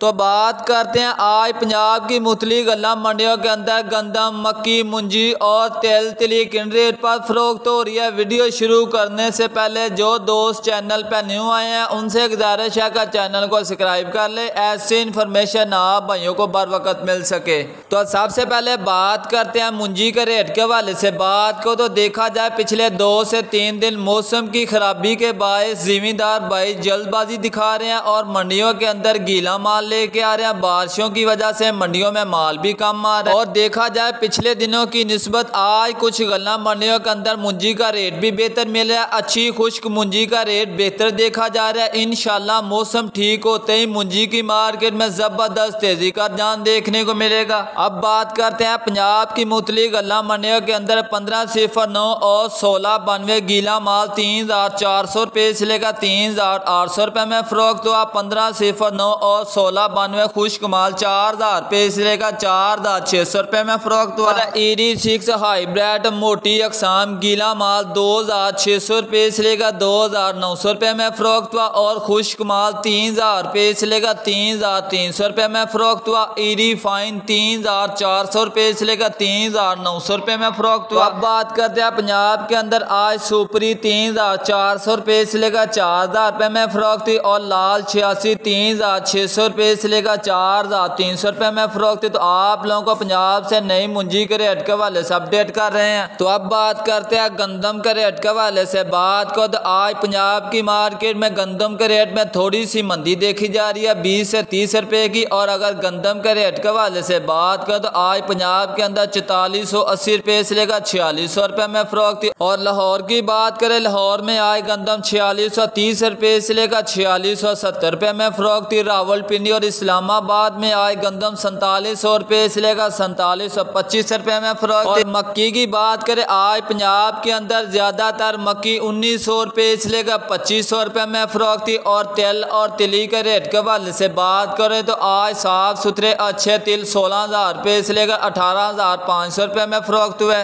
तो बात करते हैं आज पंजाब की मुतली गला मंडियों के अंदर, गंदम, मक्की, मुंजी और तेल तिली किन रेट पर फरोख्त हो रही है वीडियो शुरू करने से पहले जो दोस्त चैनल पर न्यू आए हैं, उनसे गुजारिश है का चैनल को सब्सक्राइब कर ले, ऐसी इन्फॉर्मेशन आप भाइयों को बर वक्त मिल सके। तो सबसे पहले बात करते हैं मुंजी के रेट के हवाले से। बात को तो देखा जाए, पिछले दो से तीन दिन मौसम की खराबी के बायस जिमीदार भाई जल्दबाजी दिखा रहे हैं और मंडियों के अंदर गीला माल लेके आ रहे हैं। बारिशों की वजह से मंडियों में माल भी कम आ रहा है। और देखा जाए, पिछले दिनों की नस्बत, आज कुछ गला मंडियों के अंदर मुंजी का रेट भी बेहतर मिल रहा है। अच्छी खुश्क मुंजी का रेट बेहतर देखा जा रहा है। इनशाला मौसम ठीक होते ही मुंजी की मार्केट में ज़बरदस्त तेज़ी का जान देखने को मिलेगा। अब बात करते हैं पंजाब की मुतली गला मंडियों के अंदर पंद्रह सिफर नौ और सोलह बानवे गीला माल तीन हज़ार चार सौ रुपये से लेकर तीन हज़ार आठ सौ रुपये में फरोख्त हुआ। पंद्रह सिफर नौ और सोलह सोलह बानवे खुश्क माल चार हज़ार रुपये से लेकर चार हज़ार छह सौ रुपये में फरोख्त हुआ। ईडी सिक्स हाईब्रेड मोटी अकसाम गीला माल दो हज़ार छह सौ रुपये से लेकर दो हज़ार नौ सौ रुपये में फरोख्त हुआ और खुश्क माल तीन हज़ार रुपये से लेकर तीन हज़ार तीन सौ रुपये में फरोख्त हुआ। ईडी फाइन तीन हज़ार चार सौ रुपये से लेकर तीन हज़ार नौ सौ रुपये में फरोख्त हुआ। अब बात करते हैं पंजाब के अंदर आज सुपरी तीन हज़ार चार सौ रुपये से लेकर चार हज़ार रुपये में फरोख्त हुई और लाल छियासी तीन हज़ार छह सौ रुपये से लेकर चार हज़ार तीन सौ रुपये में फरोख्त तो आप लोगों को पंजाब से नई मुंजी के रेट के हवाले से अपडेट कर रहे हैं। तो अब बात करते हैं गंदम के रेट के हवाले से। बात को तो आज पंजाब की मार्केट में गंदम के रेट में थोड़ी सी मंदी देखी जा रही है, बीस से तीस रुपए की। और अगर गंदम के रेट के हवाले से बात करें तो आज पंजाब के अंदर चौतालीस सौ अस्सी रुपये से लेकर छियालीस सौ रुपये में फरोख्त और लाहौर की बात करें, लाहौर में आज गंदम छियालीस सौ तीस रुपये से लेकर छियालीस सौ सत्तर रुपये में फरोख्त रावलपिंडी और इस्लामाबाद में आज गंदम सैतालीस सौ रुपये लेकर सैतालीस सौ पच्चीस रुपये में फरोख और मक्की की बात करें, आज पंजाब के अंदर ज़्यादातर मक्की उन्नीस सौ रुपये लेकर पच्चीस सौ रुपये में फरोख थी। और तेल और तिली के रेट के हवाले से बात करें तो आज साफ़ सुथरे अच्छे तिल सोलह हज़ार रुपये लेकर अठारह हज़ार पाँच सौ रुपये में फरोख्त हुए।